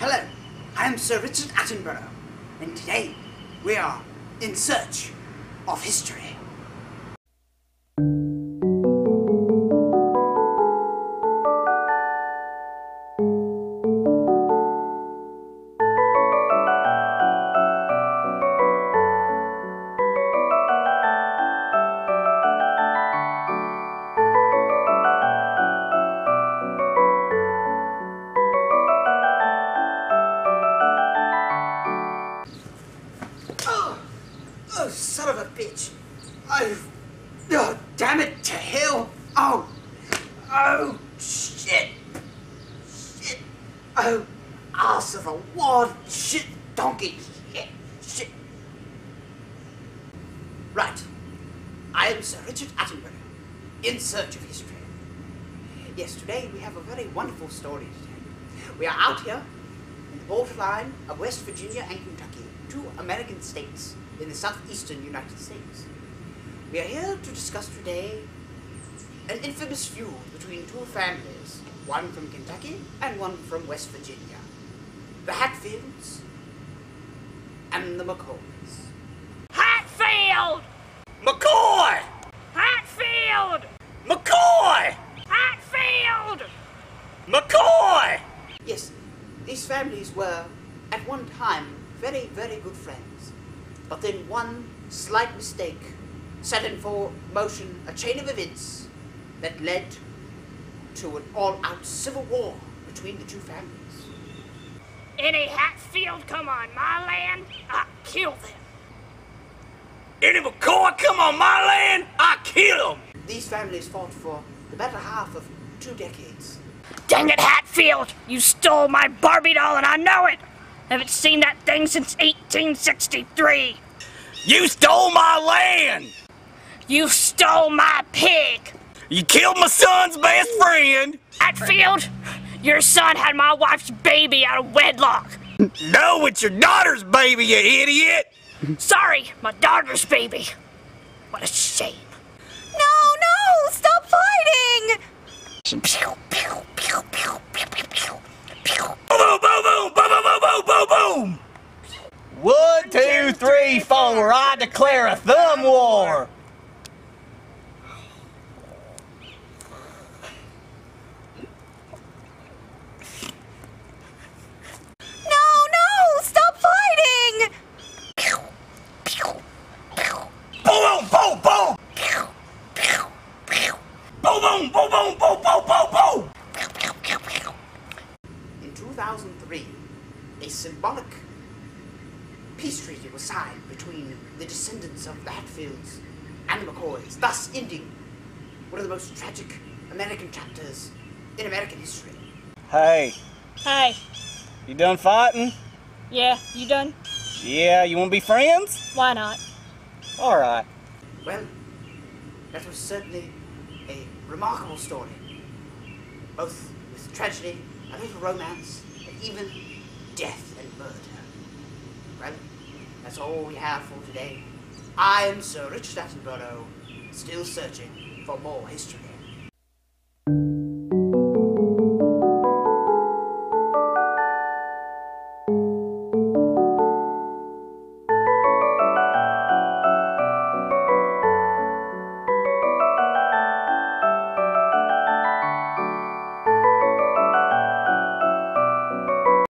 Hello, I am Sir Richard Attenborough, and today we are in search of history. Oh, oh, damn it to hell! Oh, oh, shit! Shit! Oh, ass of a wad! Shit, donkey! Shit! Shit! Right. I am Sir Richard Attenborough, in search of history. Yes, today we have a very wonderful story to tell. We are out here in the borderline of West Virginia and Kentucky, two American states in the southeastern United States. We are here to discuss today an infamous feud between two families, one from Kentucky and one from West Virginia. The Hatfields and the McCoys. Hatfield! McCoy! Hatfield! McCoy! Hatfield! McCoy! Yes, these families were at one time very, very good friends. But then one slight mistake set in for motion a chain of events that led to an all-out civil war between the two families. Any Hatfield come on my land, I kill them. Any McCoy come on my land, I kill them. These families fought for the better half of two decades. Dang it, Hatfield! You stole my Barbie doll and I know it! I Haven't seen that thing since 1863. You stole my land! You stole my pig! You killed my son's best friend! Atfield, your son had my wife's baby out of wedlock! No, it's your daughter's baby, you idiot! Sorry, my daughter's baby. What a shame. No, no, stop fighting! Pew, pew, pew, pew, pew, pew, pew, pew. Boom, boom, boom, boom, boom, boom, boom, boom! One, two, three, four, I declare a thumb war! A symbolic peace treaty was signed between the descendants of the Hatfields and the McCoys, thus ending one of the most tragic American chapters in American history. Hey, Hey, you done fighting? yeah, you done? Yeah, you wanna be friends? Why not? Alright. Well, that was certainly a remarkable story, both with tragedy, a little romance, and even death and murder. Well, that's all we have for today. I am Sir Richard Attenborough, still searching for more history.